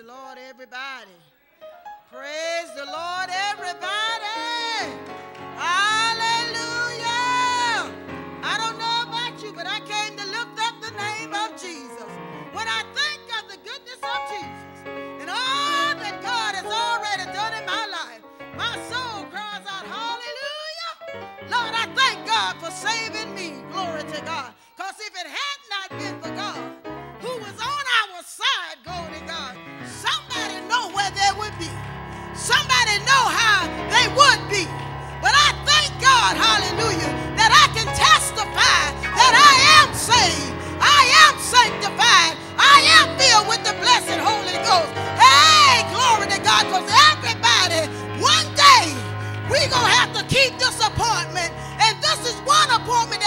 The Lord, everybody. Praise the Lord, everybody. Hallelujah. I don't know about you, but I came to lift up the name of Jesus. When I think of the goodness of Jesus and all that God has already done in my life, my soul cries out, Hallelujah. Lord, I thank God for saving me. Glory to God. Because if it had not been for God, would be. But I thank God, hallelujah, that I can testify that I am saved. I am sanctified. I am filled with the blessed Holy Ghost. Hey, glory to God, because everybody, one day, we're going to have to keep this appointment. And this is one appointment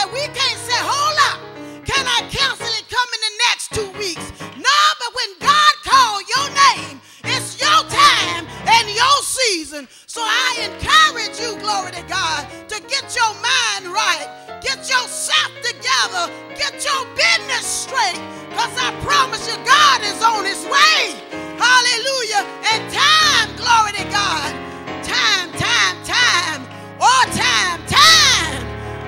your mind right, get yourself together, get your business straight, because I promise you, God is on his way. Hallelujah. And time, glory to God. Time, time, time. Oh, time, time.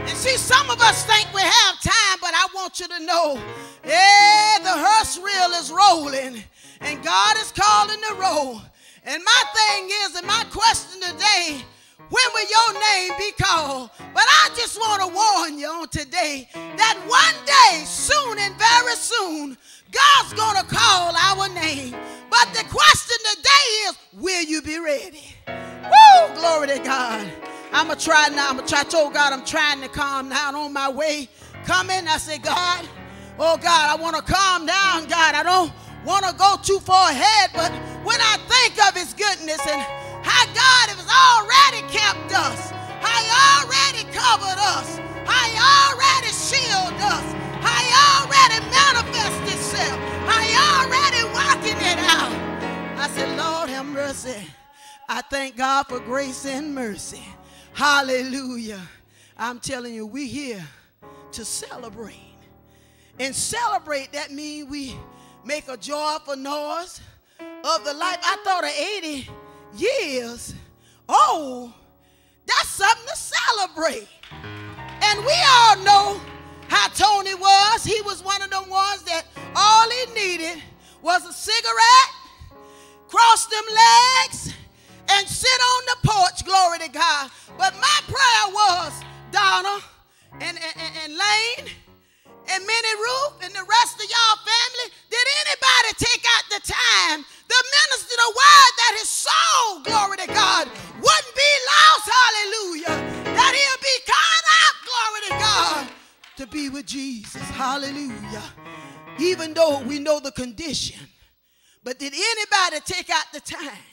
And see, some of us think we have time, but I want you to know, yeah, the hearse reel is rolling, and God is calling the roll. And my thing is, and my question today, when will your name be called? But I just want to warn you on today that one day, soon and very soon, God's going to call our name. But the question today is, will you be ready? Woo! Glory to God. I'm going to try now. I'm going to try. I told God I'm trying to calm down on my way. Coming, I said, God, oh God, I want to calm down, God. I don't want to go too far ahead, but when I think of his goodness and how God has already kept us, how he already covered us, how he already shielded us, how he already manifested himself, how he already working it out. I said, Lord, have mercy. I thank God for grace and mercy. Hallelujah. I'm telling you, we here to celebrate. And celebrate, that means we make a joyful noise of the life. I thought of 80 years. Oh, that's something to celebrate. And we all know how Tony was. He was one of them ones that all he needed was a cigarette, cross them legs, and sit on the porch. Glory to God. But my prayer was, Donna and, and, and Lane and Minnie Ruth and the rest of y'all family, did anybody take out the time to minister the word that his soul, glory to God, wouldn't be lost, hallelujah, that he'll be caught up, glory to God, to be with Jesus, hallelujah. Even though we know the condition, but did anybody take out the time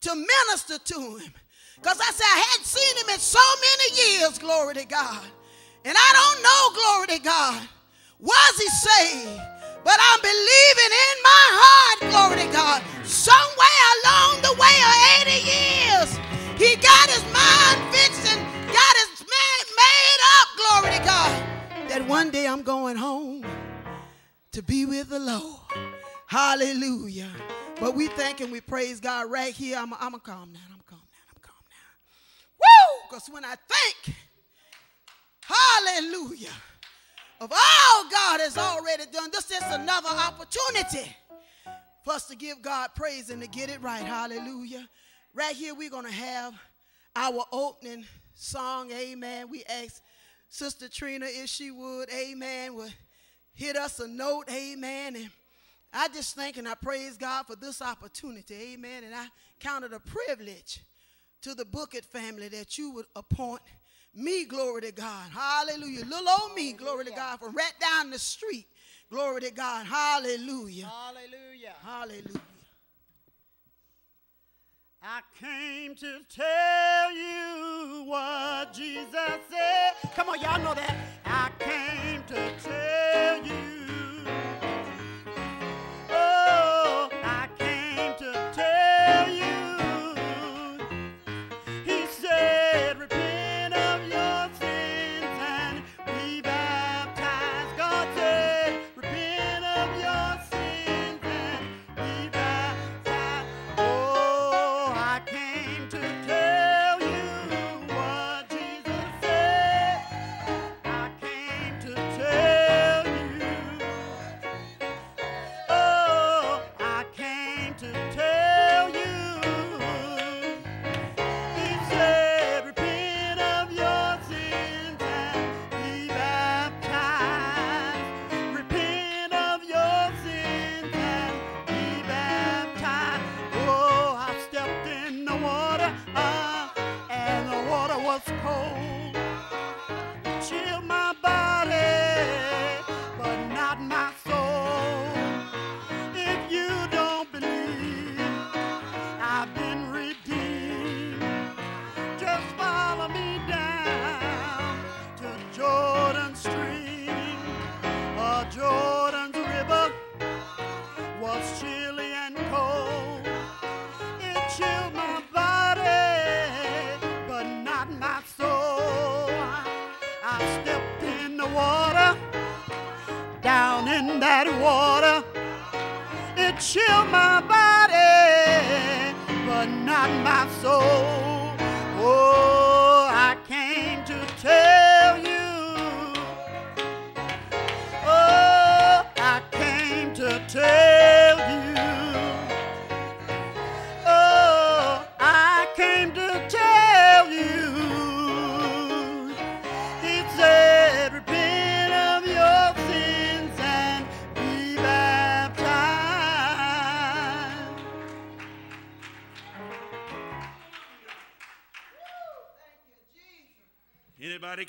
to minister to him? Because I said I hadn't seen him in so many years, glory to God. And I don't know, glory to God, was he saved? But I'm believing in my heart, glory to God, somewhere along the way of 80 years, he got his mind fixed and got his mind made up, glory to God, that one day I'm going home to be with the Lord. Hallelujah. But we thank and we praise God right here. I'm, I'm calm now. I'm calm now. I'm calm now. Woo! Because when I think, hallelujah, of all God has already done, this is another opportunity for us to give God praise and to get it right. Hallelujah. Right here, we're going to have our opening song. Amen. We asked Sister Trina if she would, amen, would hit us a note. Amen. And I just thank and I praise God for this opportunity. Amen. And I count it a privilege to the Bookert family that you would appoint me, glory to God. Hallelujah. Little old me, glory to God, from right down the street. Glory to God. Hallelujah. Hallelujah. Hallelujah. I came to tell you what Jesus said. Come on, y'all know that. I came to tell you.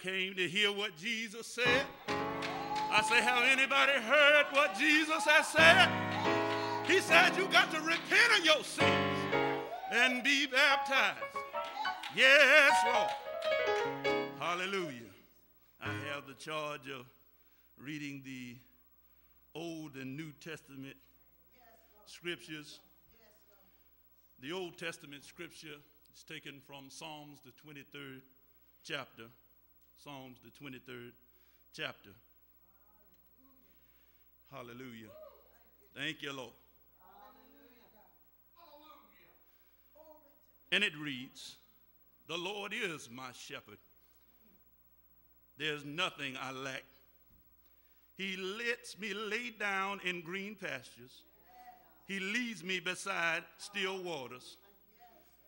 Came to hear what Jesus said? I say, have anybody heard what Jesus has said? He said you got to repent of your sins and be baptized. Yes, Lord. Hallelujah. I have the charge of reading the Old and New Testament scriptures. The Old Testament scripture is taken from Psalms, the 23rd chapter. Psalms, the 23rd chapter. Hallelujah. Thank you, Lord. And it reads, The Lord is my shepherd. There's nothing I lack. He lets me lay down in green pastures. He leads me beside still waters.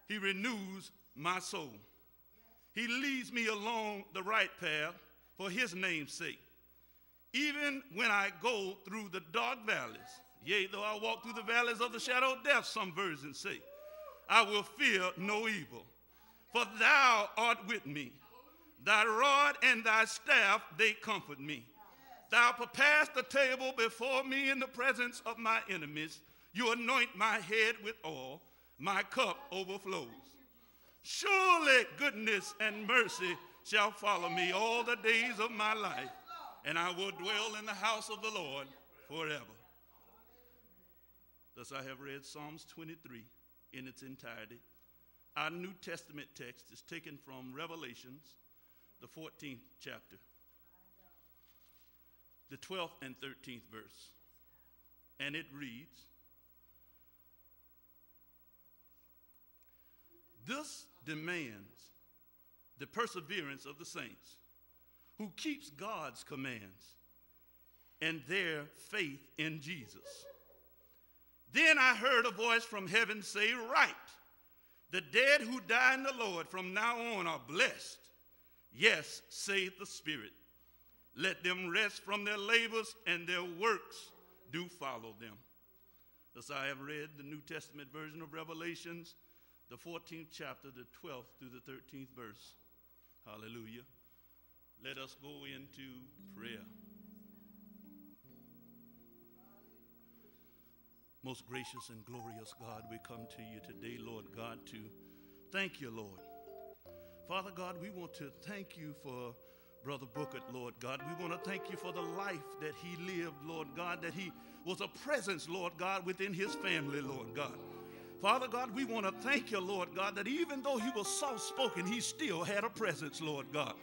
He renews my soul. He leads me along the right path for his name's sake. Even when I go through the dark valleys, yea, though I walk through the valleys of the shadow of death, some versions say, I will fear no evil. For thou art with me. Thy rod and thy staff, they comfort me. Thou preparest the table before me in the presence of my enemies. You anoint my head with oil. My cup overflows. Surely goodness and mercy shall follow me all the days of my life, and I will dwell in the house of the Lord forever. Thus I have read Psalms 23 in its entirety. Our New Testament text is taken from Revelations, the 14th chapter, the 12th and 13th verse. And it reads This demands the perseverance of the saints who keeps God's commands and their faith in Jesus. Then I heard a voice from heaven say, Right, the dead who die in the Lord from now on are blessed. Yes, saith the Spirit. Let them rest from their labors, and their works do follow them. Thus I have read the New Testament version of Revelations, the 14th chapter, the 12th through the 13th verse. Hallelujah. Let us go into prayer. Most gracious and glorious God, we come to you today, Lord God, to thank you, Lord. Father God, we want to thank you for Brother Bookert, Lord God. We want to thank you for the life that he lived, Lord God, that he was a presence, Lord God, within his family, Lord God. Father God, we want to thank you, Lord God, that even though he was soft spoken, he still had a presence, Lord God.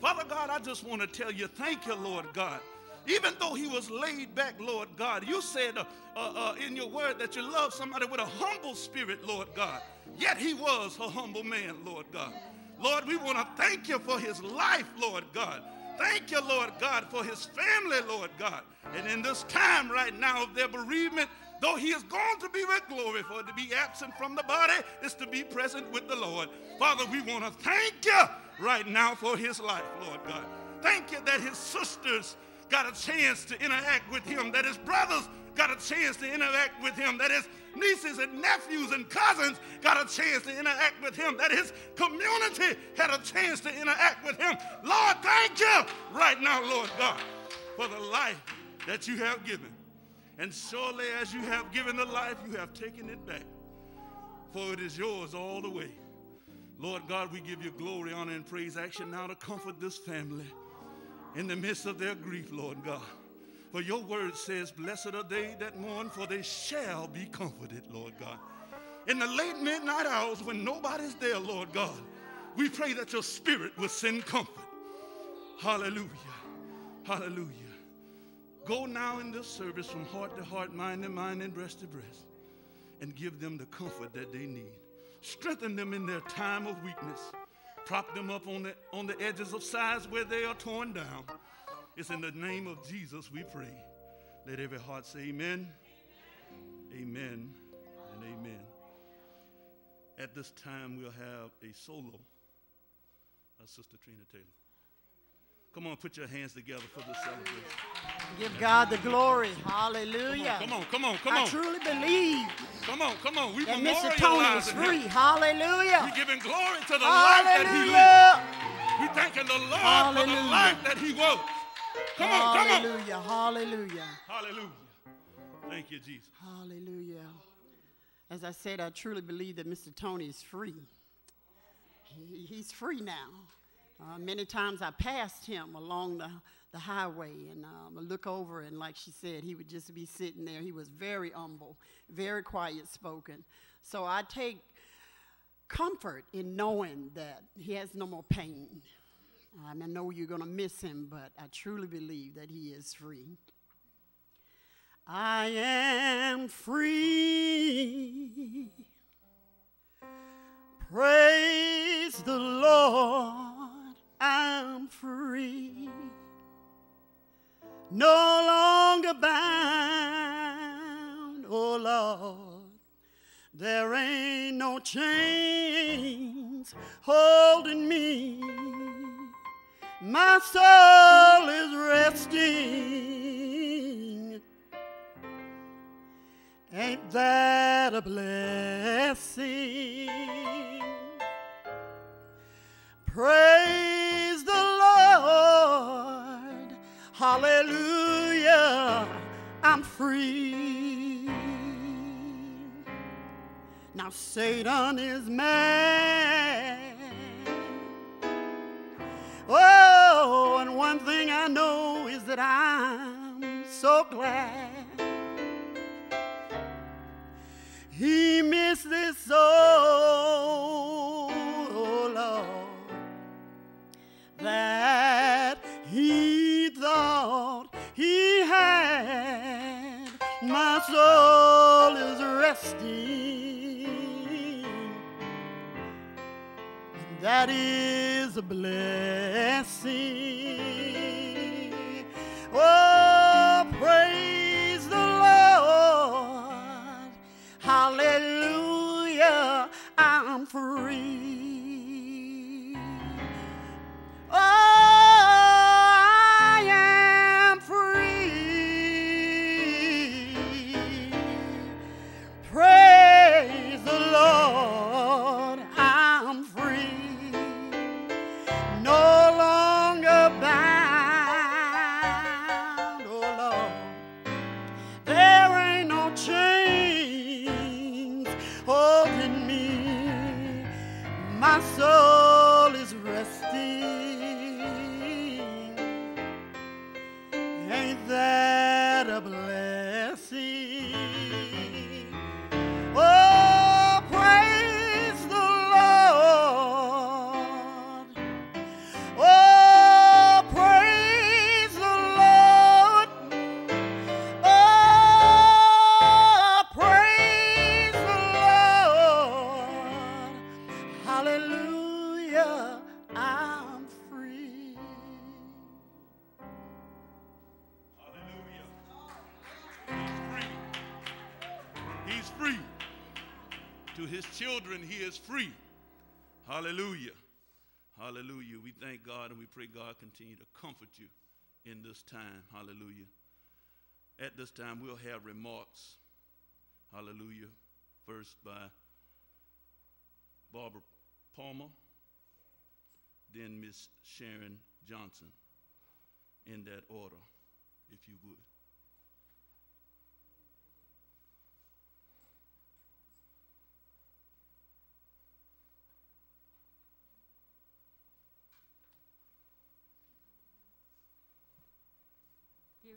Father God, I just want to tell you, thank you, Lord God. Even though he was laid back, Lord God, you said uh, uh, uh, in your word that you love somebody with a humble spirit, Lord God. Yet he was a humble man, Lord God. Lord, we want to thank you for his life, Lord God. Thank you, Lord God, for his family, Lord God. And in this time right now of their bereavement, though he is going to be with glory, for to be absent from the body is to be present with the Lord. Father, we want to thank you right now for his life, Lord God. Thank you that his sisters got a chance to interact with him, that his brothers got a chance to interact with him, that his nieces and nephews and cousins got a chance to interact with him, that his community had a chance to interact with him. Lord, thank you right now, Lord God, for the life that you have given. And surely as you have given the life, you have taken it back, for it is yours all the way. Lord God, we give you glory, honor, and praise. Action now to comfort this family in the midst of their grief, Lord God. For your word says, Blessed are they that mourn, for they shall be comforted, Lord God. In the late midnight hours when nobody's there, Lord God, we pray that your spirit will send comfort. Hallelujah. Hallelujah. Go now in this service from heart to heart, mind to mind, and breast to breast, and give them the comfort that they need. Strengthen them in their time of weakness. Prop them up on the, on the edges of sides where they are torn down. It's in the name of Jesus we pray. Let every heart say amen, amen, and amen. At this time, we'll have a solo. Our Sister Trina Taylor. Come on, put your hands together for this celebration. Give God the glory. Hallelujah. Come on, come on, come I on. I truly believe Come on, come on. We that Mr. Tony is memorializing him. free. Hallelujah. We're giving glory to the life that he Hallelujah. lived. We thanking the Lord for the life that he was. Come on, come on. Hallelujah. Hallelujah. Hallelujah. Thank you, Jesus. Hallelujah. As I said, I truly believe that Mr. Tony is free. He, he's free now. Uh, many times I passed him along the, the highway and um, I look over and like she said, he would just be sitting there. He was very humble, very quiet spoken. So I take comfort in knowing that he has no more pain. And I know you're going to miss him, but I truly believe that he is free. I am free. Praise the Lord, I'm free. No longer bound, oh Lord. There ain't no chains holding me. My soul is resting. Ain't that a blessing? Praise the Lord. Hallelujah. I'm free. Now Satan is mad. Oh, and one thing I know is that I'm so glad he missed this To his children, he is free. Hallelujah. Hallelujah. We thank God and we pray God continue to comfort you in this time. Hallelujah. At this time, we'll have remarks. Hallelujah. First by Barbara Palmer, then Miss Sharon Johnson, in that order, if you would.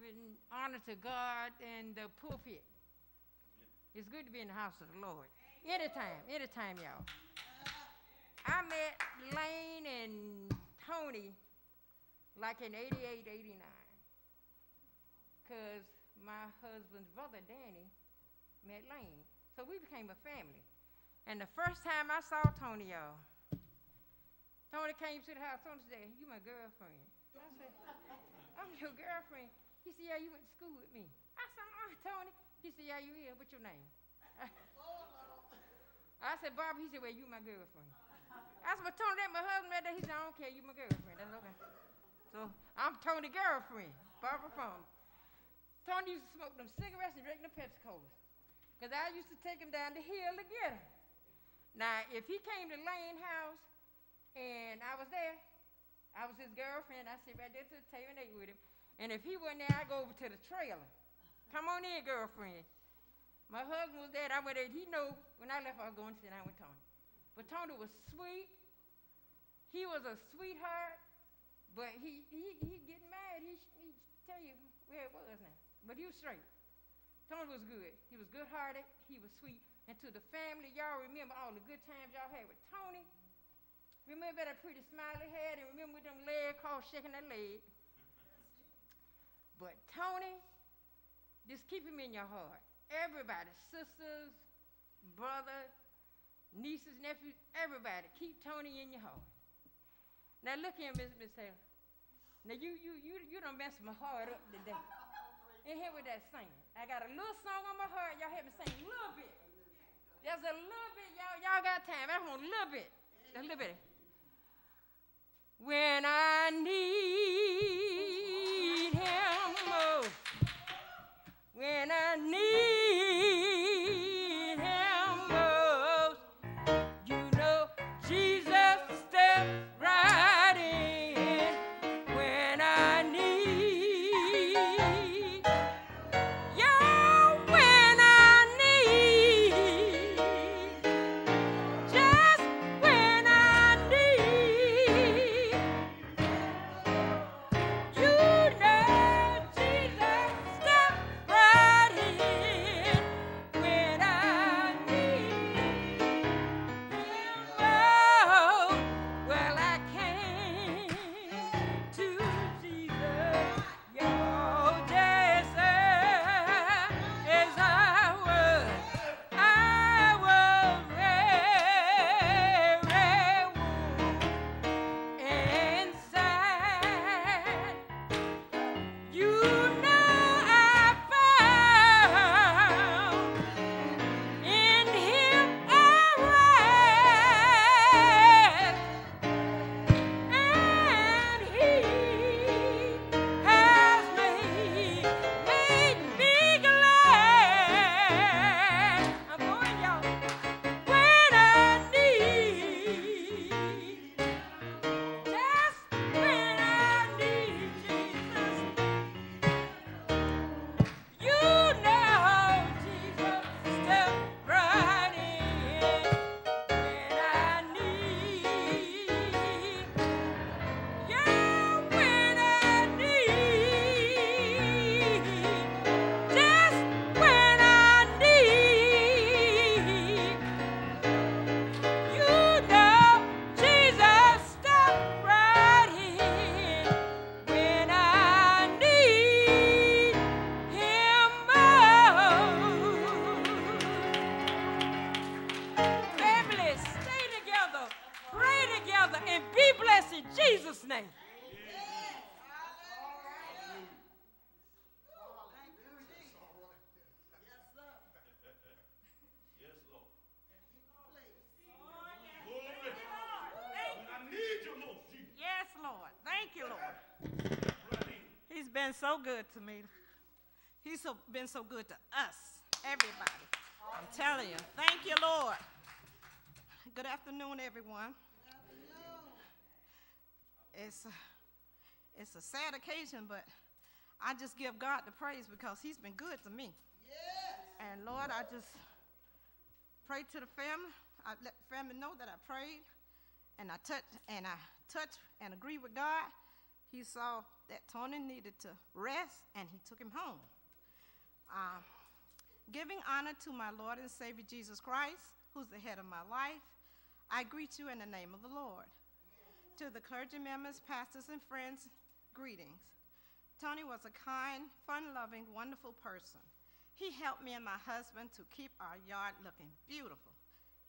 Giving honor to God and the pulpit. It's good to be in the house of the Lord. Anytime, anytime, y'all. I met Lane and Tony like in 88, 89. because my husband's brother, Danny, met Lane. So we became a family. And the first time I saw Tony, y'all, Tony came to the house. Tony said, You my girlfriend. I said, I'm your girlfriend. He said, Yeah, you went to school with me. I said, Oh, Tony. He said, Yeah, you is. What's your name? I said, Barbara. He said, Well, you my girlfriend. I said, Well, Tony, that my husband right there. He said, I don't care. You my girlfriend. That's okay. So I'm Tony girlfriend, Barbara Farmer. Tony used to smoke them cigarettes and drink them Pepsi Colas. Because I used to take him down the hill to get him. Now, if he came to Lane House and I was there, I was his girlfriend. I sit right there to the table and ate with him. And if he wasn't there, I'd go over to the trailer. Come on in, girlfriend. My husband was there. I went there. He knew when I left, I was going to sit down with Tony. But Tony was sweet. He was a sweetheart. But he he he get mad. He he tell you where it was now. But he was straight. Tony was good. He was good-hearted. He was sweet. And to the family, y'all remember all the good times y'all had with Tony. Remember that pretty smile he had, and remember them leg cross shaking that leg. But Tony, just keep him in your heart. Everybody, sisters, brother, nieces, nephews, everybody, keep Tony in your heart. Now look here, Miss Miss Taylor. Now you you you you done messed my heart up today. And here with that singing. I got a little song on my heart. Y'all help me sing a little bit. There's a little bit. Y'all y'all got time. I want a little bit. A little bit. When I need When I need so good to me. He's so, been so good to us, everybody. I'm telling you. Thank you, Lord. Good afternoon, everyone. It's a, it's a sad occasion, but I just give God the praise because He's been good to me. And Lord, I just pray to the family. I let the family know that I prayed, and I touched and I touched and agreed with God. He saw that Tony needed to rest, and he took him home. Uh, giving honor to my Lord and Savior Jesus Christ, who's the head of my life, I greet you in the name of the Lord. To the clergy members, pastors, and friends, greetings. Tony was a kind, fun loving, wonderful person. He helped me and my husband to keep our yard looking beautiful.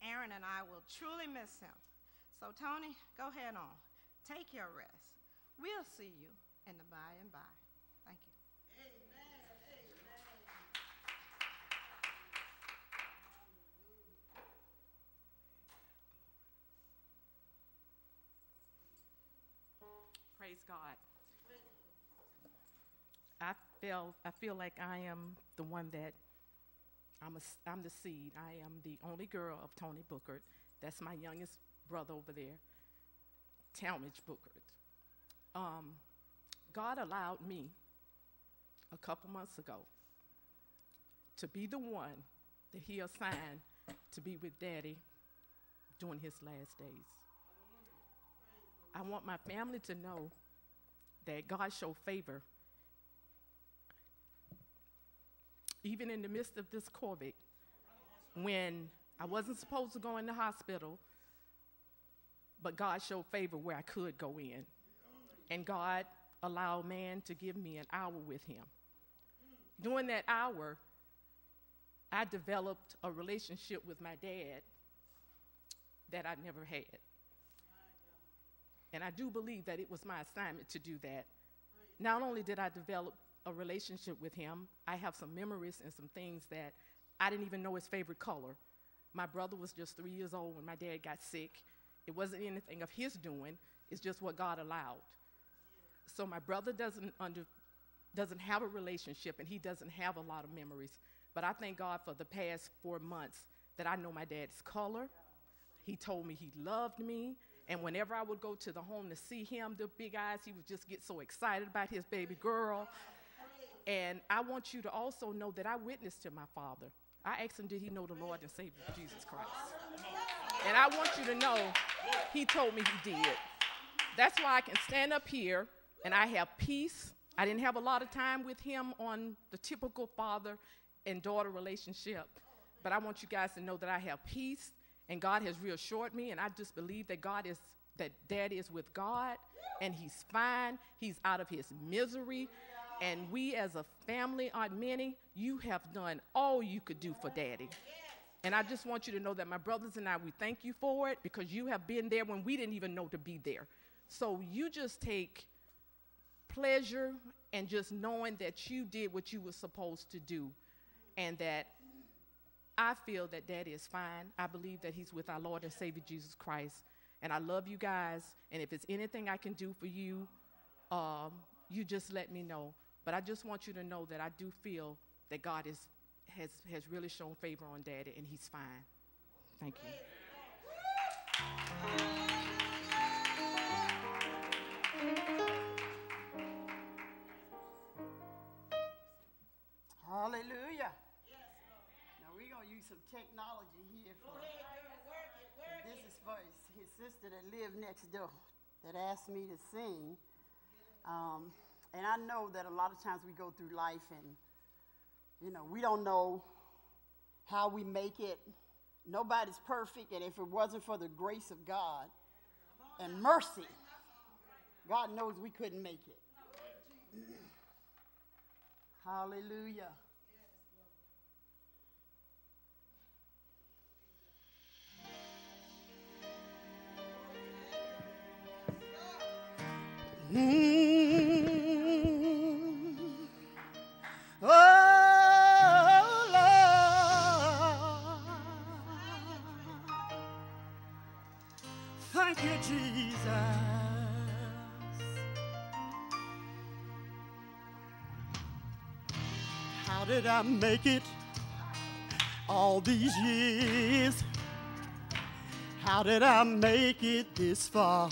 Aaron and I will truly miss him. So, Tony, go ahead on. Take your rest. We'll see you in the by and by. Thank you. Praise God. I feel I feel like I am the one that I'm a, I'm the seed. I am the only girl of Tony Bookert. That's my youngest brother over there, Talmadge Bookert. Um, God allowed me a couple months ago to be the one that He assigned to be with Daddy during his last days. I want my family to know that God showed favor. Even in the midst of this COVID, when I wasn't supposed to go in the hospital, but God showed favor where I could go in. And God allowed man to give me an hour with him. During that hour, I developed a relationship with my dad that I never had. And I do believe that it was my assignment to do that. Not only did I develop a relationship with him, I have some memories and some things that I didn't even know his favorite color. My brother was just three years old when my dad got sick. It wasn't anything of his doing, it's just what God allowed. So my brother doesn't under, doesn't have a relationship and he doesn't have a lot of memories. But I thank God for the past four months that I know my dad's color. He told me he loved me. And whenever I would go to the home to see him, the big eyes, he would just get so excited about his baby girl. And I want you to also know that I witnessed to my father. I asked him, did he know the Lord and Savior Jesus Christ? And I want you to know he told me he did. That's why I can stand up here and I have peace. I didn't have a lot of time with him on the typical father and daughter relationship. But I want you guys to know that I have peace and God has reassured me and I just believe that God is that dad is with God and he's fine. He's out of his misery. And we as a family, Aunt Minnie, you have done all you could do for daddy. And I just want you to know that my brothers and I, we thank you for it because you have been there when we didn't even know to be there. So you just take pleasure and just knowing that you did what you were supposed to do and that I feel that daddy is fine. I believe that he's with our Lord and Savior Jesus Christ. And I love you guys. And if it's anything I can do for you, um, you just let me know. But I just want you to know that I do feel that God is, has, has really shown favor on daddy and he's fine. Thank you. Hallelujah. Now we're going to use some technology here for This is for his, his sister that lived next door that asked me to sing. Um, and I know that a lot of times we go through life and, you know, we don't know how we make it. Nobody's perfect. And if it wasn't for the grace of God and mercy, God knows we couldn't make it. Hallelujah. Mm. Oh, did I make it all these years? How did I make it this far?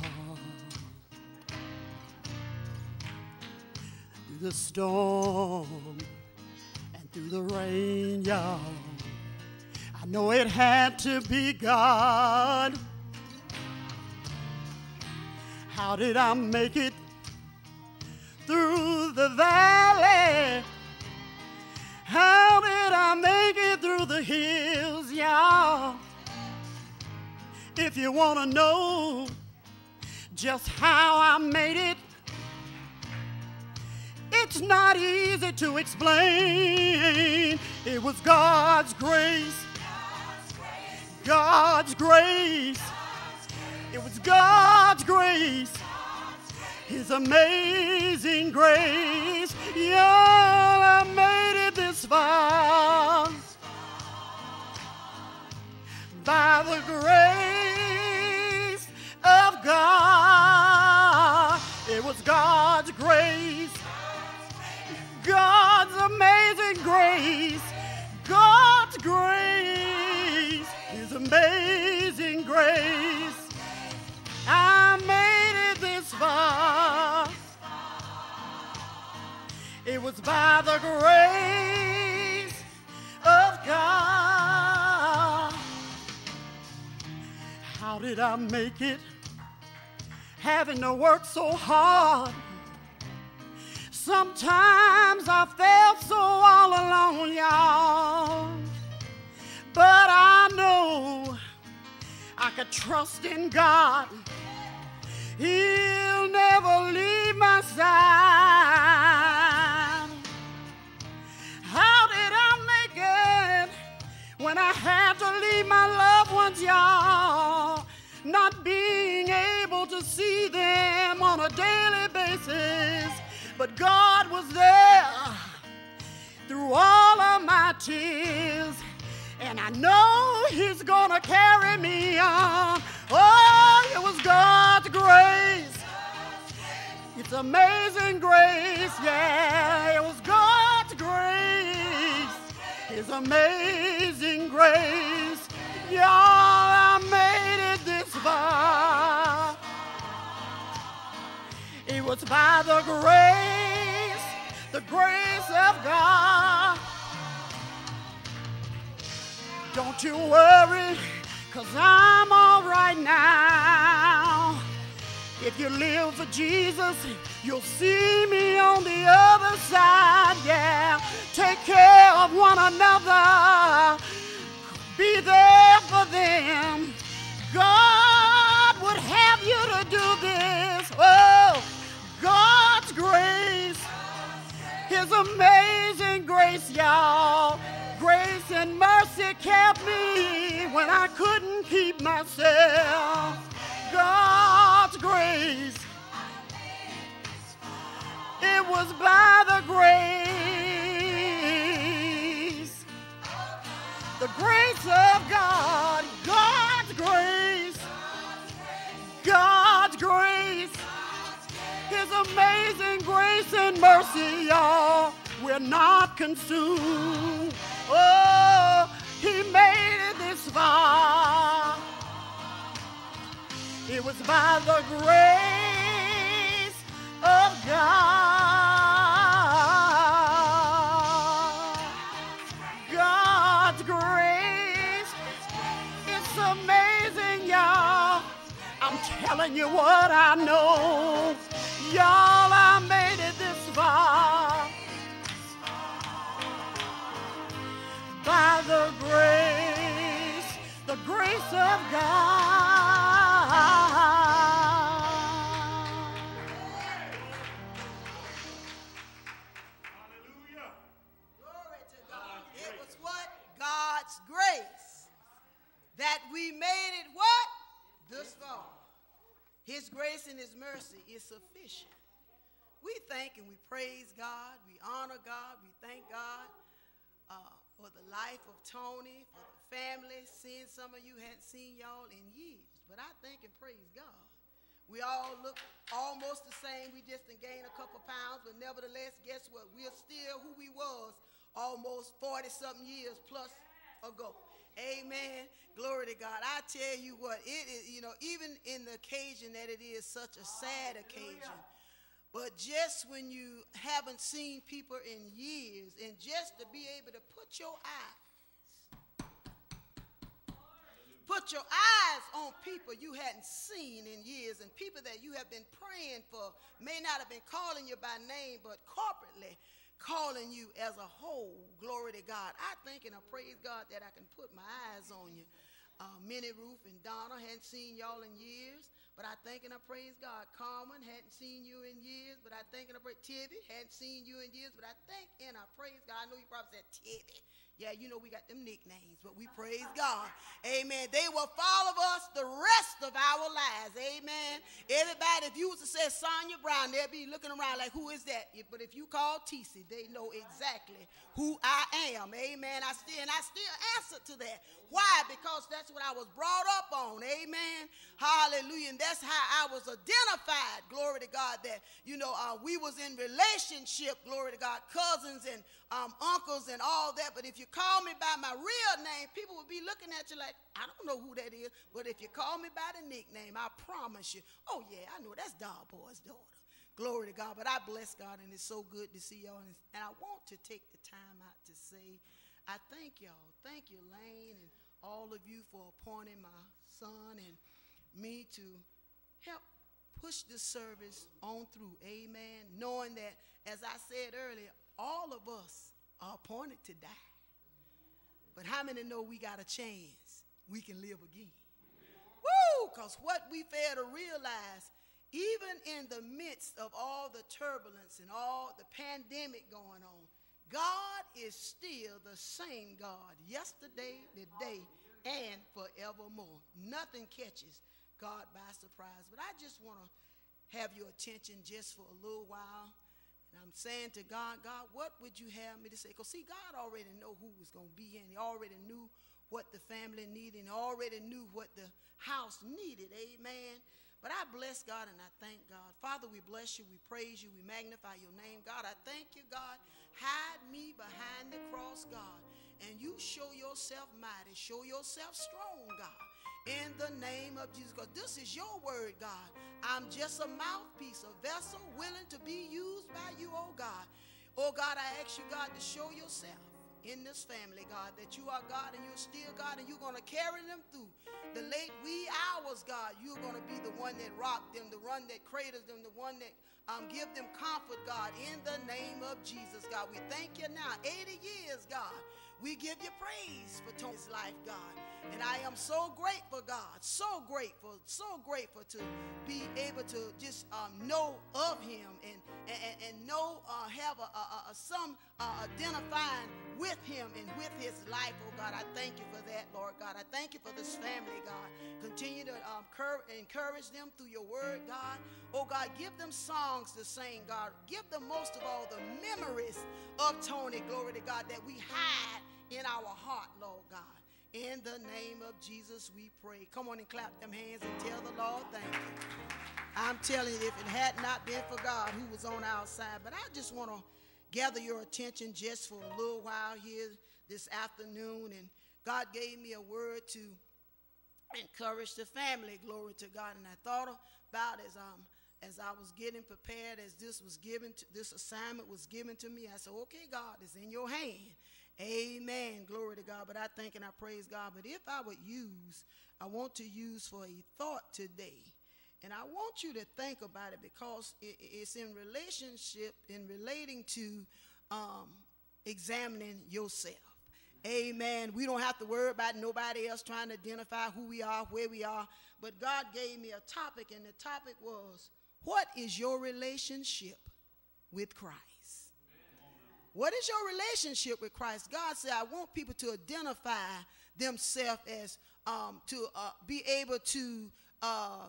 Through the storm and through the rain, y'all. I know it had to be God. How did I make it through the valley? How did I make it through the hills, y'all? If you want to know just how I made it, it's not easy to explain. It was God's grace. God's grace. It was God's grace. His amazing grace. Yeah, I made it this far by the grace of God. It was God's amazing grace, God's grace, His amazing grace. I made it this far. It was by the grace of God. How did I make it? Having to work so hard. Sometimes I felt so all alone, y'all. But I know I could trust in God. He'll never leave my side. How did I make it when I had to leave my loved ones, y'all? Not being able to see them on a daily basis, God was there through all of my tears. And I know He's gonna carry me on. Oh, it was God's grace. It's amazing grace, yeah. It was God's grace. His amazing grace. Y'all, I made it this far. Was by the grace, the grace of God. Don't you worry, cause I'm all right now. If you live for Jesus, you'll see me on the other side, yeah. Take care of one another, be there for them. God would have you to do this. Oh, grace, His amazing grace, y'all. Grace and mercy kept me when I couldn't keep myself. God's grace. It was by the grace, the grace of God, God's grace, amazing grace and mercy, y'all. We're not consumed. Oh, He made it this far. It was by the grace of God. God's grace. It's amazing, y'all. I'm telling you what I know. Y'all, I made it this far. By the grace, the grace of God. His grace and his mercy is sufficient. We thank and we praise God. We honor God. We thank God uh, for the life of Tony, for the family. Seeing some of you hadn't seen y'all in years. But I thank and praise God. We all look almost the same. We just gained a couple pounds, but nevertheless, guess what? We're still who we was almost 40 something years plus ago. Amen. Glory to God. I tell you what, it is, you know, even in the occasion that it is such a sad occasion, but just when you haven't seen people in years, and just to be able to put your eyes put your eyes on people you hadn't seen in years and people that you have been praying for may not have been calling you by name but corporately calling you as a whole glory to god i think and i praise god that i can put my eyes on you uh, Minnie Ruth and Donna. Hadn't seen y'all in years, but I thank and I praise God. Carmen hadn't seen you in years, but I thank and I praise Tibby hadn't seen you in years, but I thank and I praise God. I know you probably said Tibby. Yeah, you know we got them nicknames, but we praise God. Amen. They will follow us the rest of our lives. Amen. Everybody, if you was to say Sonia Brown, they'll be looking around like, who is that? But if you call TC, they know exactly who I am. Amen. I still and I still answer to that. Why? Because that's what I was brought up on. Amen. Hallelujah. And that's how I was identified. Glory to God. That, you know, uh, we was in relationship, glory to God, cousins and um, uncles and all that. But if you call me by my real name, people would be looking at you like, I don't know who that is. But if you call me by the nickname, I promise you, oh yeah, I know that's Dog Boy's daughter. Glory to God. But I bless God, and it's so good to see y'all. And I want to take the time out to say, I thank y'all. Thank you, Lane, and all of you for appointing my son and me to help push this service on through. Amen. Knowing that, as I said earlier, all of us are appointed to die. But how many know we got a chance we can live again? Woo! Because what we fail to realize, even in the midst of all the turbulence and all the pandemic going on, God is still the same God yesterday, today, and forevermore. Nothing catches God by surprise. But I just want to have your attention just for a little while. And I'm saying to God, God, what would you have me to say? Because see, God already know who was going to be in. He already knew what the family needed and already knew what the house needed. Amen. But I bless God and I thank God. Father, we bless you, we praise you, we magnify your name. God, I thank you, God. Hide me behind the cross, God, and you show yourself mighty, show yourself strong, God. In the name of Jesus, God, this is your word, God. I'm just a mouthpiece, a vessel willing to be used by you, oh God. Oh God, I ask you, God, to show yourself in this family, God, that you are God and you're still God and you're going to carry them through the late wee hours, God. You're going to be the one that rocked them, the one that cradles them, the one that um, give them comfort, God, in the name of Jesus, God. We thank you now. 80 years, God. We give you praise for Tony's life, God. And I am so grateful, God, so grateful, so grateful to be able to just um, know of him and, and, and know, uh, have a, a, a some uh, identifying with him and with his life, oh God. I thank you for that, Lord God. I thank you for this family, God. Continue to um, encourage them through your word, God. Oh God, give them songs to sing, God. Give them most of all the memories of Tony, glory to God, that we hide in our heart, Lord God. In the name of Jesus, we pray. Come on and clap them hands and tell the Lord thank you. I'm telling you, if it had not been for God who was on our side, but I just want to gather your attention just for a little while here this afternoon. And God gave me a word to encourage the family. Glory to God. And I thought about as um as I was getting prepared, as this was given, to, this assignment was given to me. I said, "Okay, God, it's in your hand." Amen. Glory to God. But I thank and I praise God. But if I would use, I want to use for a thought today. And I want you to think about it because it's in relationship, in relating to um, examining yourself. Amen. We don't have to worry about nobody else trying to identify who we are, where we are. But God gave me a topic, and the topic was What is your relationship with Christ? What is your relationship with Christ? God said, I want people to identify themselves as um, to uh, be able to uh,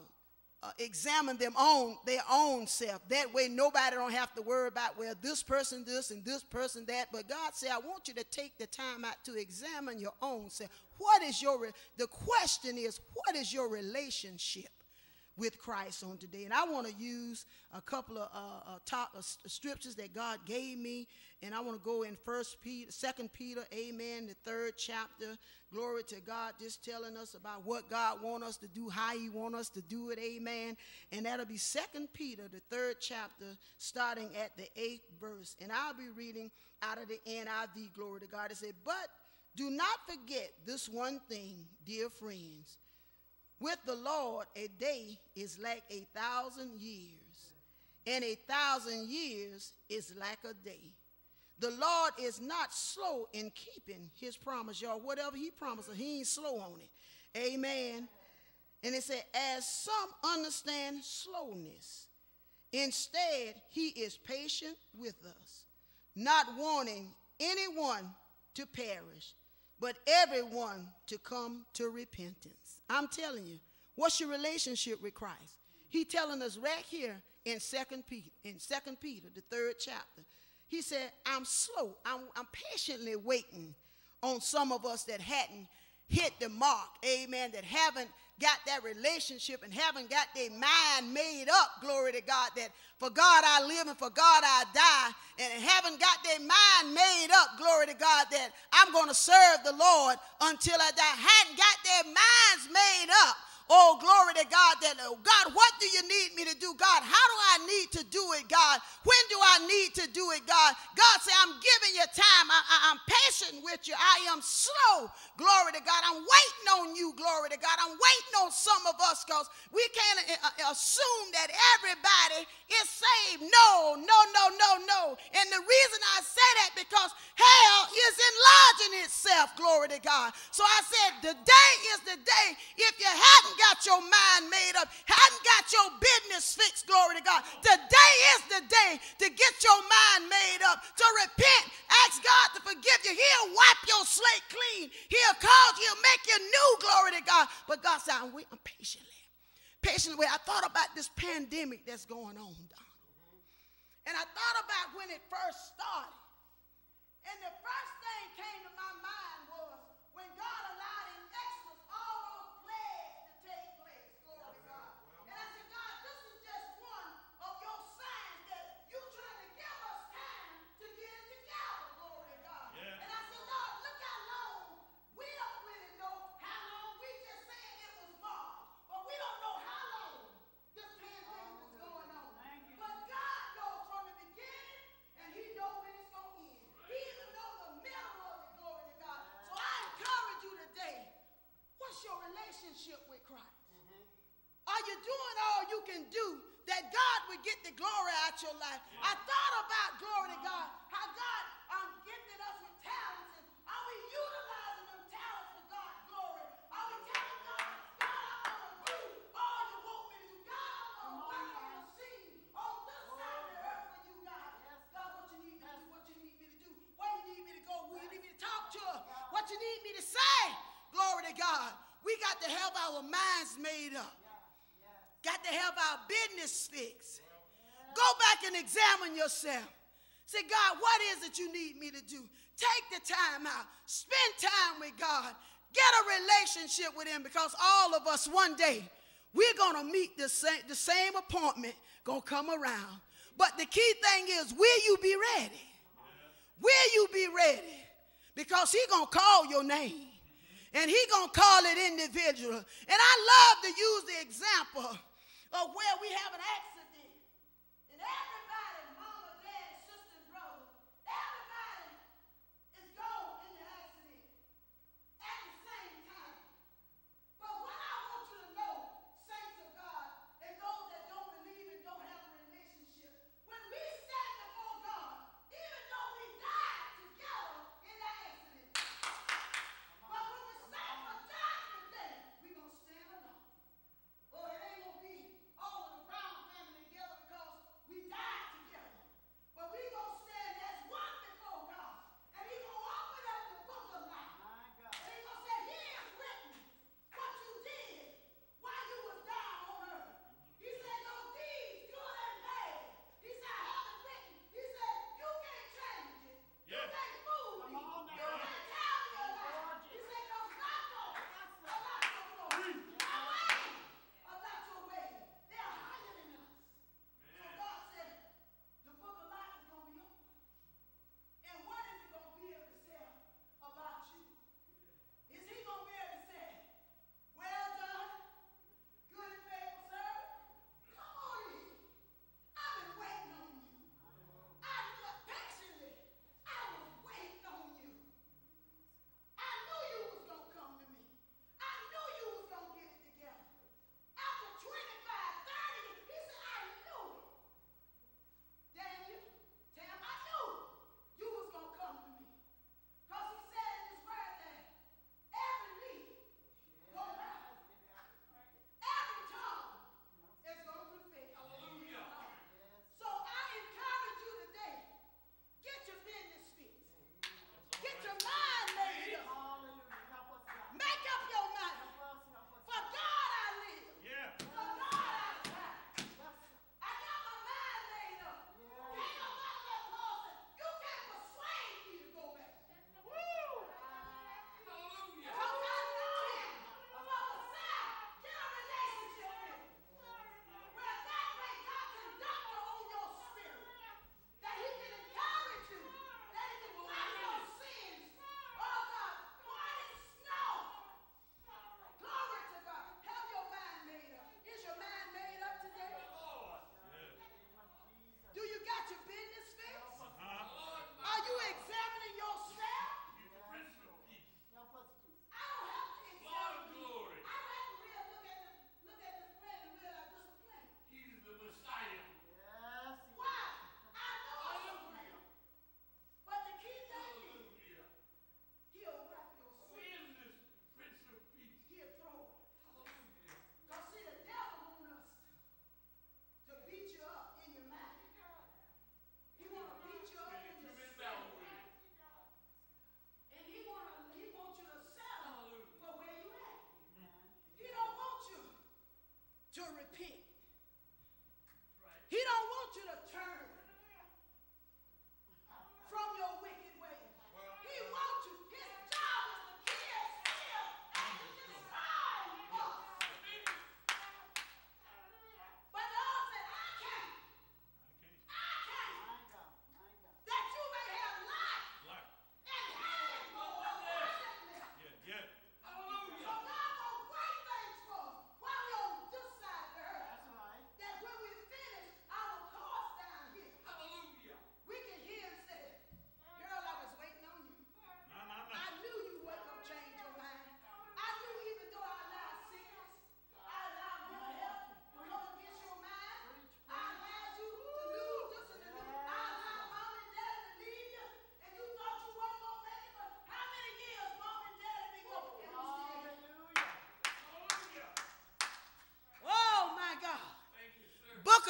uh, examine them on their own self. That way, nobody don't have to worry about well, this person this and this person that. But God said, I want you to take the time out to examine your own self. What is your? The question is, what is your relationship? With Christ on today. And I want to use a couple of uh, uh, top, uh, scriptures that God gave me and I want to go in First Peter, Second Peter, Amen, the third chapter. Glory to God, just telling us about what God want us to do, how He want us to do it, Amen. And that'll be Second Peter, the third chapter, starting at the eighth verse. And I'll be reading out of the NIV. Glory to God. It said, "But do not forget this one thing, dear friends." With the Lord, a day is like a thousand years, and a thousand years is like a day. The Lord is not slow in keeping his promise, y'all. Whatever he promises, he ain't slow on it. Amen. And it said, as some understand slowness, instead, he is patient with us, not wanting anyone to perish, but everyone to come to repentance. I'm telling you, what's your relationship with Christ? He telling us right here in Second Peter, in Second Peter, the third chapter. He said, I'm slow. I'm, I'm patiently waiting on some of us that hadn't hit the mark, amen, that haven't got that relationship and haven't got their mind made up, glory to God, that for God I live and for God I die, and haven't got their mind made up, glory to God, that I'm going to serve the Lord until I die, hadn't got their minds made up Oh, glory to God. That oh, God, what do you need me to do? God, how do I need to do it, God? When do I need to do it, God? God say, I'm giving you time. I, I'm patient with you. I am slow. Glory to God. I'm waiting on you. Glory to God. I'm waiting on some of us because we can't uh, uh, assume that everybody is saved. No, no, no, no, no. And the reason I say that because hell is enlarging itself. Glory to God. So I said, the day is the day. If you hadn't got your mind made up, hadn't got your business fixed, glory to God. Today is the day to get your mind made up, to repent, ask God to forgive you. He'll wipe your slate clean. He'll cause you, he'll make you new, glory to God. But God said, I'm waiting patiently. Patiently. I thought about this pandemic that's going on. And I thought about when it first started. And the first thing came to my mind was when God allowed in Exodus all those plagues to take place. Glory to God. And I said, God, this is just one of your signs that you're trying to give us time to get it together. Glory to God. And I said, Lord, look how long. We don't really know how long. We just saying it was March. But we don't know how long this pandemic was going on. But God knows from the beginning and he knows when it's going to end. He even knows the middle of it, glory to God. So I encourage you today, what's your relationship with Christ? Are you doing all you can do that God would get the glory out your life? I thought about glory to God, how God um, gifted us with talents, and are we utilizing them talents for God's glory? Are we telling God, God, I'm going to do all you want me to do? God, I'm going to work on the scene on this side of the earth for you, God. God, what you need me to do, what you need me to do, where you need me to go, who you need me to talk to, what you need me to say. Glory to God. We got to have our minds made up. Got to have our business fixed. Go back and examine yourself. Say, God, what is it you need me to do? Take the time out. Spend time with God. Get a relationship with Him because all of us one day, we're going to meet the same, the same appointment going to come around. But the key thing is, will you be ready? Will you be ready? Because He's going to call your name and he gonna call it individual. And I love to use the example of where we have an accident.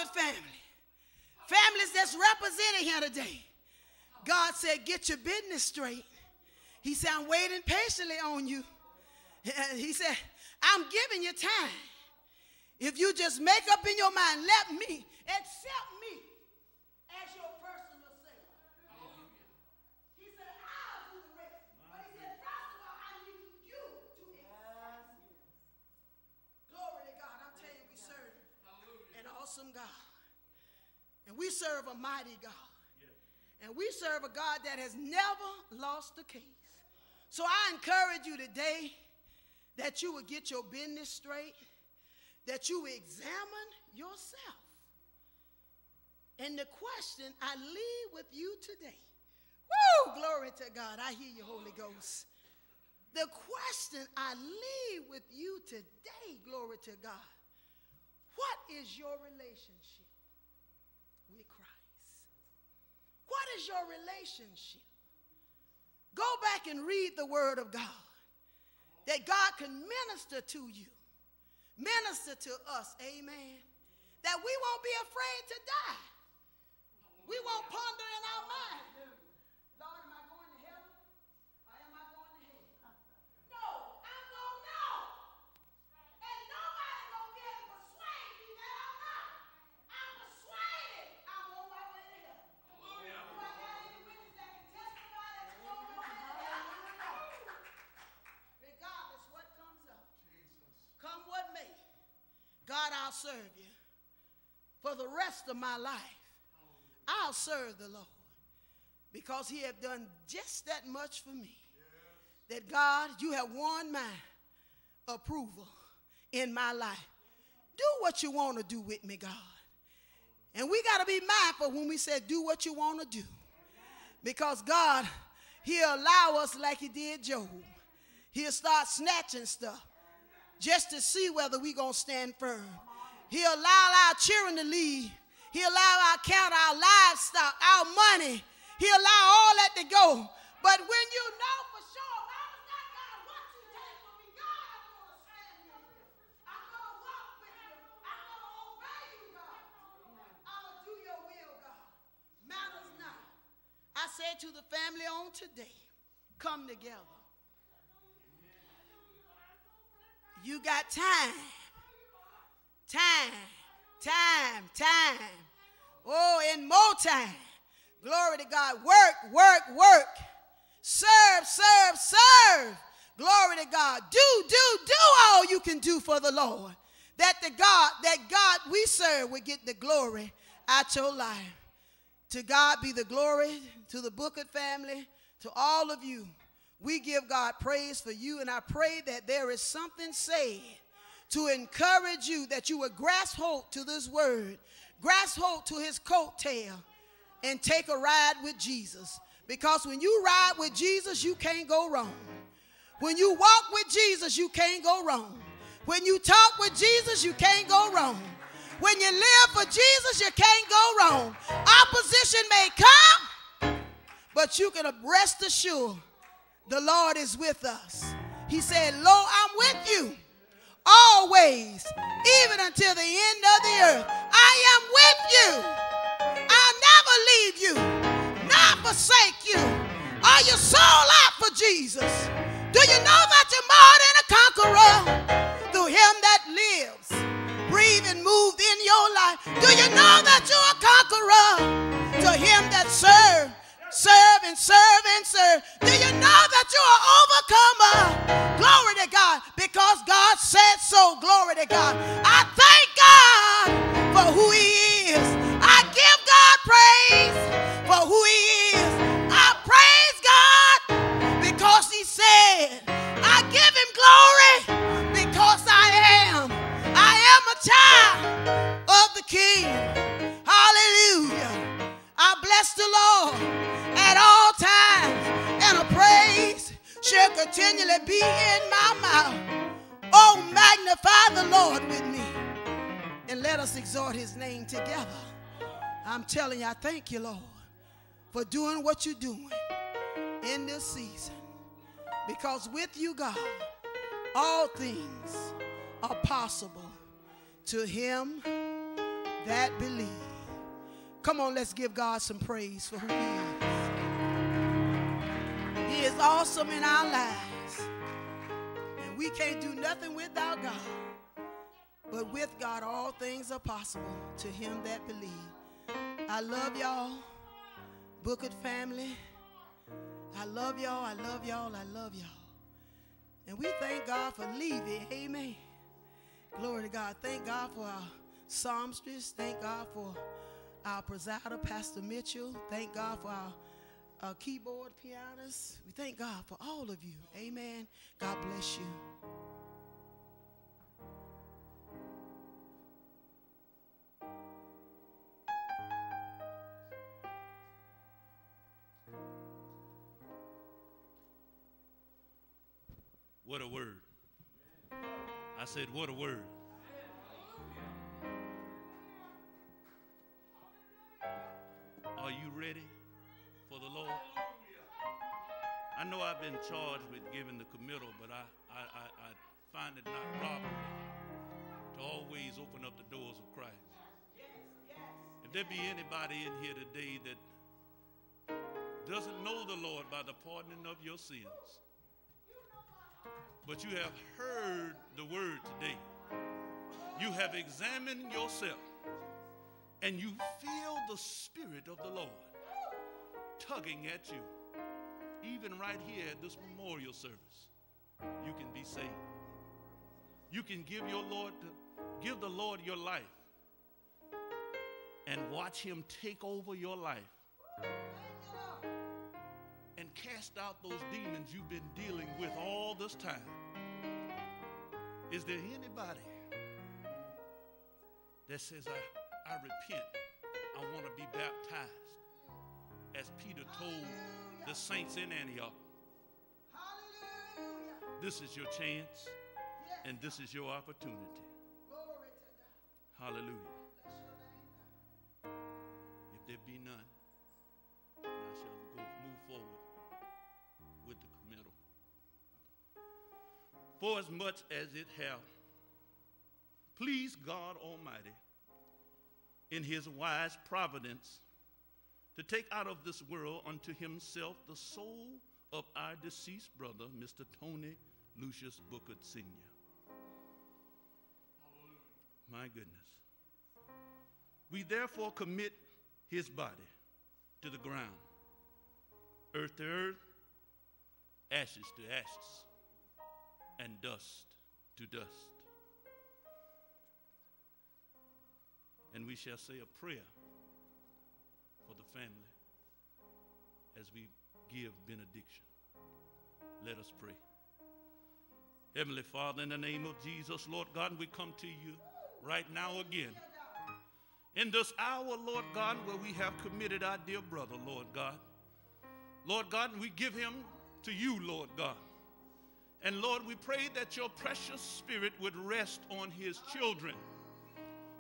Family, families that's represented here today. God said, get your business straight. He said, I'm waiting patiently on you. He said, I'm giving you time. If you just make up in your mind, let me accept serve a mighty God. And we serve a God that has never lost a case. So I encourage you today that you would get your business straight, that you examine yourself. And the question I leave with you today, woo, glory to God. I hear you, Holy Ghost. The question I leave with you today, glory to God, what is your relationship with Christ? What is your relationship? Go back and read the Word of God that God can minister to you, minister to us, amen. That we won't be afraid to die. We won't ponder in our mind, Lord, am I going to heaven or am I going to hell? No, I'm going to know. And nobody going to be able to persuade me that I'm not. I'm persuaded I'm on my way to heaven. Do I got any witness that can testify that you're on your way to heaven? Regardless what comes up, come what may, God, I'll serve you. For the rest of my life, I'll serve the Lord because he have done just that much for me. That God, you have won my approval in my life. Do what you want to do with me, God. And we got to be mindful when we say do what you want to do. Because God, he'll allow us like he did Job. He'll start snatching stuff just to see whether we going to stand firm. He'll allow our children to leave. He'll allow our count, our livestock, our money. He'll allow all that to go. But when you know for sure, God, what you me, God, stand with you. I'm going to walk with you. I'm going to obey you, God. I'm going to do your will, God. Matters not. I say to the family on today, come together. You got time. Time, time, time. Oh, and more time. Glory to God. Work, work, work. Serve, serve, serve. Glory to God. Do, do, do all you can do for the Lord. That the God, that God we serve will get the glory out your life. To God be the glory, to the Bookert family, to all of you. We give God praise for you, and I pray that there is something said to encourage you that you would grasp hold to this word, grasp hold to his coattail, and take a ride with Jesus. Because when you ride with Jesus, you can't go wrong. When you walk with Jesus, you can't go wrong. When you talk with Jesus, you can't go wrong. When you live for Jesus, you can't go wrong. Opposition may come, but you can rest assured the Lord is with us. He said, Lo, I'm with you always, even until the end of the earth. I am with you. I'll never leave you, nor forsake you. Are you sold out for Jesus? Do you know that you're more than a conqueror through him that lives, breathe, and move in your life? Do you know that you're a conqueror to him that serves? Serve and serve and serve. Do you know that you're an overcomer? Glory to God, because God said so. Glory to God. I thank God for who He is. I give God praise for who He is. I praise God because He said, I give Him glory because I am. I am a child of the King. Hallelujah. I bless the Lord continually be in my mouth. Oh, magnify the Lord with me, and let us exhort his name together. I'm telling you, I thank you, Lord, for doing what you're doing in this season. Because with you, God, all things are possible to him that believe. Come on, let's give God some praise for who He is. He is awesome in our lives. And we can't do nothing without God. But with God, all things are possible to him that believe. I love y'all, Bookert family. I love y'all, I love y'all, I love y'all. And we thank God for leaving. Amen. Glory to God. Thank God for our psalmstress. Thank God for our presider, Pastor Mitchell. Thank God for our, our keyboard pianist. We thank God for all of you. Amen. God bless you. What a word. I said, What a word. Are you ready the Lord? I know I've been charged with giving the committal, but I, I, I, I find it not robbery to always open up the doors of Christ. If there be anybody in here today that doesn't know the Lord by the pardoning of your sins, but you have heard the word today. You have examined yourself and you feel the Spirit of the Lord tugging at you. Even right here at this memorial service, you can be saved. You can give your Lord to, give the Lord your life and watch him take over your life and cast out those demons you've been dealing with all this time. Is there anybody that says, I, I repent, I want to be baptized, as Peter told the saints in Antioch? This is your chance, and this is your opportunity. Hallelujah. If there be none, I shall go move forward with the committal. For as much as it hath pleased God Almighty in his wise providence to take out of this world unto himself the soul of our deceased brother, Mr. Tony Lucious Bookert Sr. My goodness. We therefore commit his body to the ground, earth to earth, ashes to ashes, and dust to dust. And we shall say a prayer for the family as we give benediction. Let us pray. Heavenly Father, in the name of Jesus, Lord God, we come to you right now again. In this hour, Lord God, where we have committed our dear brother, Lord God. Lord God, we give him to you, Lord God. And Lord, we pray that your precious spirit would rest on his children,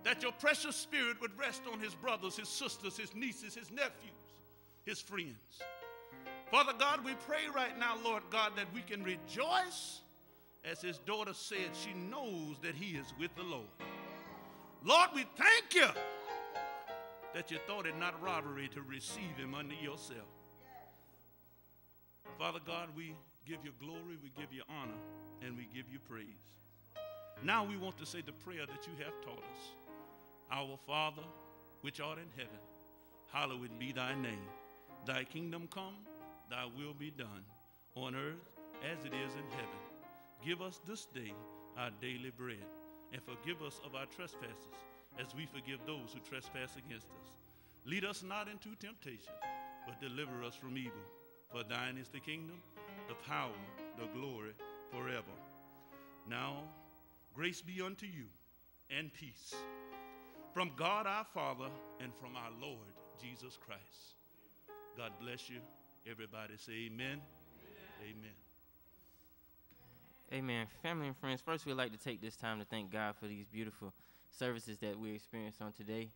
that your precious spirit would rest on his brothers, his sisters, his nieces, his nephews, his friends. Father God, we pray right now, Lord God, that we can rejoice as his daughter said, she knows that he is with the Lord. Lord, we thank you that you thought it not robbery to receive him unto yourself. Father God, we give you glory, we give you honor, and we give you praise. Now we want to say the prayer that you have taught us. Our Father, which art in heaven, hallowed be thy name. Thy kingdom come, thy will be done, on earth as it is in heaven. Give us this day our daily bread, and forgive us of our trespasses, as we forgive those who trespass against us. Lead us not into temptation, but deliver us from evil. For thine is the kingdom, the power, the glory forever. Now, grace be unto you and peace from God our Father and from our Lord Jesus Christ. God bless you. Everybody say amen. Amen. amen. Family and friends, first we'd like to take this time to thank God for these beautiful services that we experienced on today.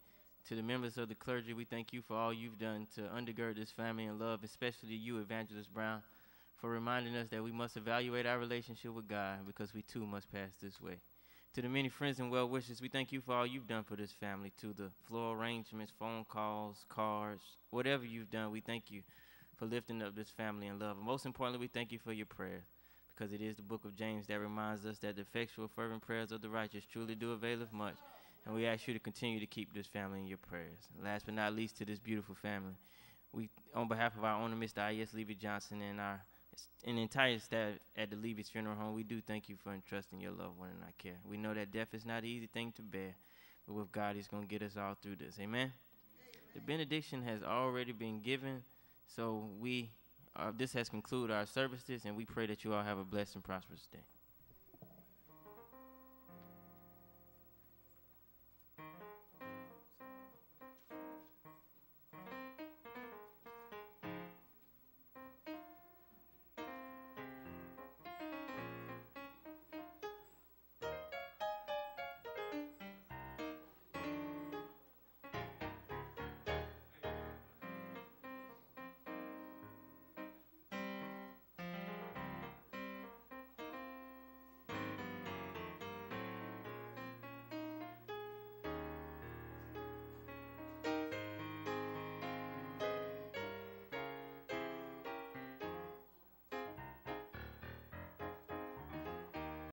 To the members of the clergy, we thank you for all you've done to undergird this family in love, especially you, Evangelist Brown, for reminding us that we must evaluate our relationship with God because we too must pass this way. To the many friends and well wishes, we thank you for all you've done for this family. To the floor arrangements, phone calls, cards, whatever you've done, we thank you for lifting up this family in love. And most importantly, we thank you for your prayers because it is the book of James that reminds us that the effectual, fervent prayers of the righteous truly do availeth much. And we ask you to continue to keep this family in your prayers. Last but not least, to this beautiful family, we, on behalf of our owner, Mr. I.S. Leevy Johnson, and our the entire staff at the Leevy's Funeral Home, we do thank you for entrusting your loved one in our care. We know that death is not an easy thing to bear, but with God, He's going to get us all through this. Amen? Amen. The benediction has already been given, so we uh, this has concluded our services, and we pray that you all have a blessed and prosperous day.